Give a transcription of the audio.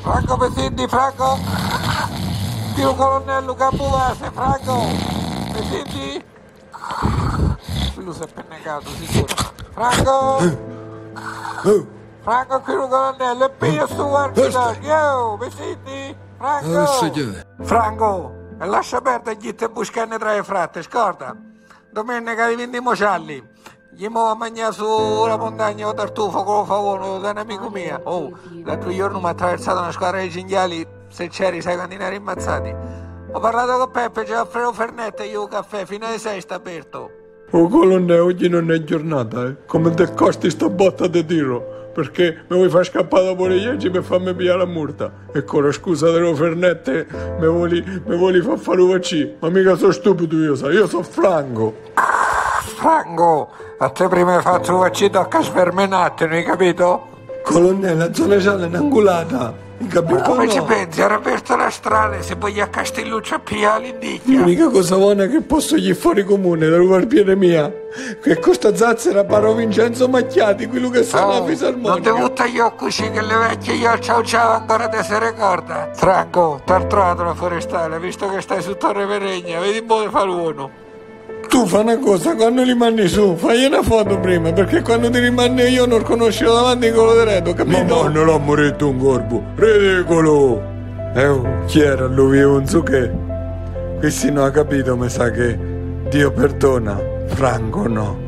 Franco Pesindi, Franco! Dio colonnello Capuvase, Franco! Pesindi! Lui si è pennegato, sicuro. Franco! Franco, qui il colonnello, e pia sto guarda, yo, Pesindi! Franco! Signore. Franco, e lascia perdere gli te buscane tra le fratte, scorda. Domenica di vendi mocialli. Gli muovo a mangiare sulla montagna o tartufo con lo favore da un amico mio. Oh, l'altro giorno mi ha attraversato una squadra di cinghiali, se c'eri sai quanti ne eri immazzati. Ho parlato con Peppe, c'è Alfredo Fernette, io un caffè, fino alle 6 sta aperto. Oh colonnello, oggi non è giornata, eh. Come te costi sta botta di tiro? Perché mi vuoi far scappare le 10 per farmi pigliare la multa? E con la scusa dello Fernette mi vuoi, mi vuoi far fare un vaccino? Ma mica sono stupido io, sai, io sono Franco. Franco, a te prima hai fatto un vaccino a casvermenate, non hai capito? Colonnello, la zona gialla è un'angolata. Hai Ma capito? come ci no? pensi? Era aperta la strada, se poi a Castelluccio a pigliare l'indicchia. L'unica cosa buona è che posso gli fuori comune, da quartiere mia. Che costa zazzera paro Vincenzo Macchiati, quello che sa la Oh, non ti fisarmonica. butta gli occhi che le vecchie io ciao ciao ancora te se ricorda. Franco, la forestale, visto che stai su Torre Peregna, vedi po' di fare uno. Tu fai una cosa, quando li mandi su, fai una foto prima, perché quando ti rimandi io non riconosci davanti quello di Redo, capito? Ma non l'ho morito un corpo, ridicolo! Eh, chi era lui un che? Questi non ha capito, mi sa che Dio perdona, Franco no.